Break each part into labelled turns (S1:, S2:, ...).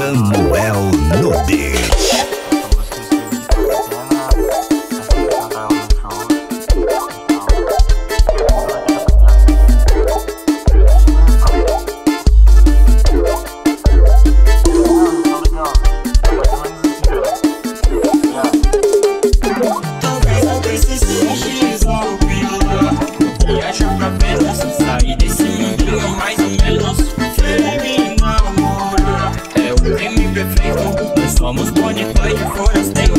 S1: Summer.
S2: Vamos bonitão e forasteiro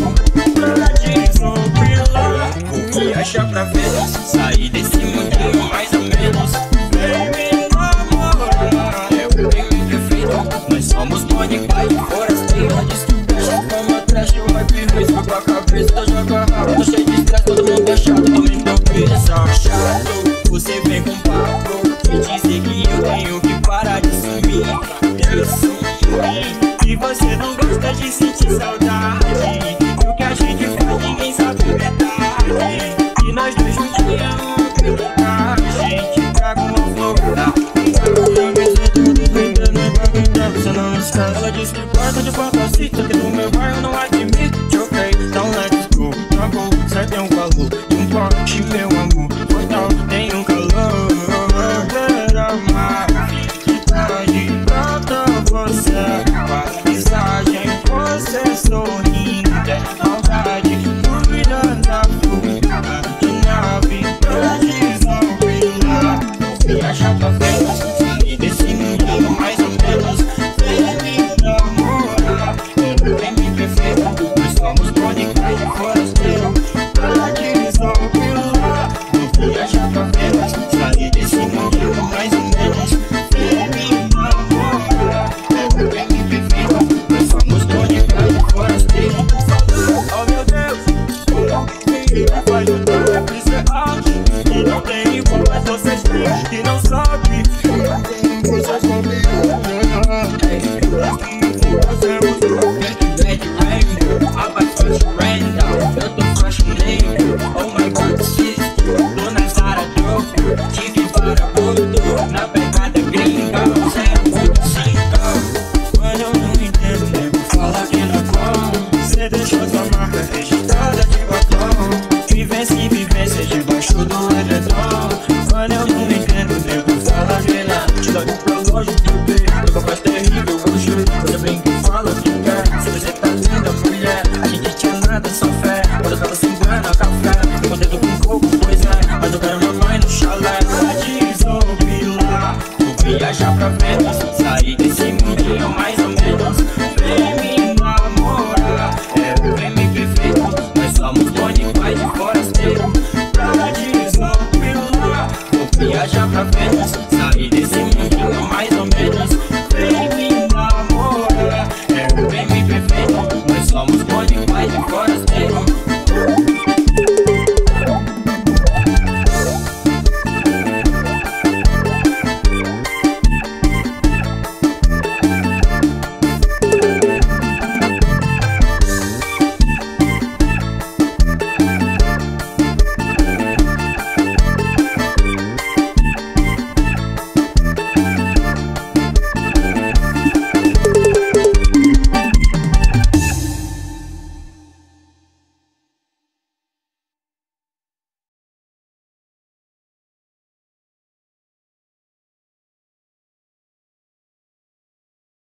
S2: Pela pela O que acha pra ver. Sair desse mundinho mais ou menos. Vem me namorar. É o meio perfeito Nós somos bonitão e forasteiro Jogamos atrás de uma pirâmide Com a cabeça joga rápido Cheio de estresse, todo mundo é chato Tô me dando pressa Chato, você vem com papo Que diz sentir saudade. E o que a gente faz ninguém sabe a verdade E nós dois juntinhos A gente traga uma flor não descansa Ela disse que sorrindo É tudo é redor Olha o que me quero, devo falar